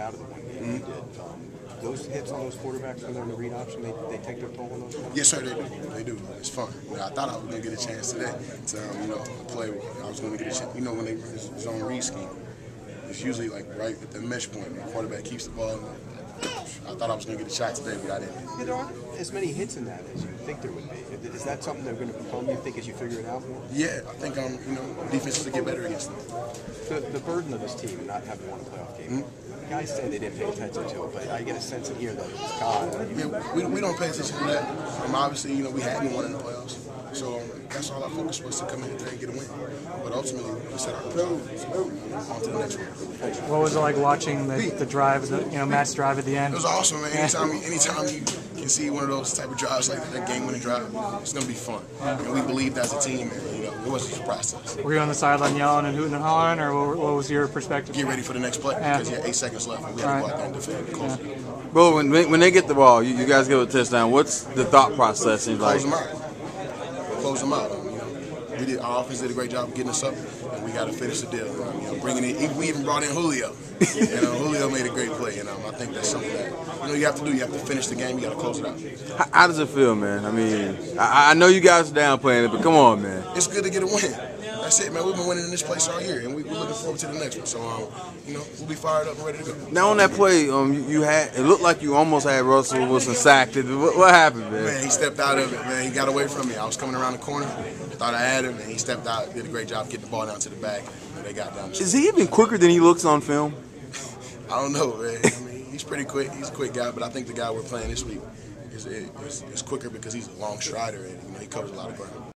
out of the one game. You did. Um, those hits on those quarterbacks when they're in the read option, they, they take their toll on those. Guys? Yes, sir, they do. They do. It's fun. You know, I thought I was going to get a chance today to, um, you know, play. I was going to get a chance. You know, when they this zone read scheme, it's usually like right at the mesh point. The quarterback keeps the ball. I thought I was going to get a shot today, but I didn't. Yeah, there aren't as many hits in that as you think there would be. Is that something they're going to become? You think as you figure it out more? Yeah, I think um, you know, defenses will get better against them. The, the burden of this team not having won a playoff game. Guys say they didn't pay attention to it, but I get a sense in here that it's God. Yeah, we, we don't pay attention to that. Um, obviously, you know, we hadn't won in the playoffs. So that's all our focus was to come in today and get a win. But ultimately, we set our goal. On to the next one. What was it like watching the, the drive, the, you know, Matt's drive at the end? It was awesome, man. Anytime, anytime you can see one of those type of drives like that, game-winning drive, it's gonna be fun. And we believed as a team, and you know, it was a surprise to us. Were you on the sideline yelling and hooting and hollering, or what, what was your perspective? Get ready for the next play because you had eight seconds left, and we had to go out there and defend it close. Bro, when when they get the ball, you, you guys get a touchdown. What's the thought process? And like, Close them out. Close them out. You know, we did, our offense did a great job of getting us up, and we got to finish the deal. You know, bringing in, we even brought in Julio. and uh, Julio made a great play, and um, I think that's something that you know you have to do. You have to finish the game. You got to close it out. how, how does it feel, man? I mean, I, I know you guys are downplaying it, but come on, man. It's good to get a win. That's it, man. We've been winning in this place all year, and we, we're looking forward to the next one. So, um, you know, we'll be fired up and ready to go. Now on that play, um, you, you had it looked like you almost had Russell Wilson sacked. What, what happened, man? Man, he stepped out of it, man. He got away from me. I was coming around the corner, thought I had him, and he stepped out, did a great job getting the ball down to the back, and they got down. Is he even quicker than he looks on film? I don't know, man. I mean, he's pretty quick. He's a quick guy, but I think the guy we're playing this week is, is, is quicker because he's a long strider and you know he covers a lot of ground.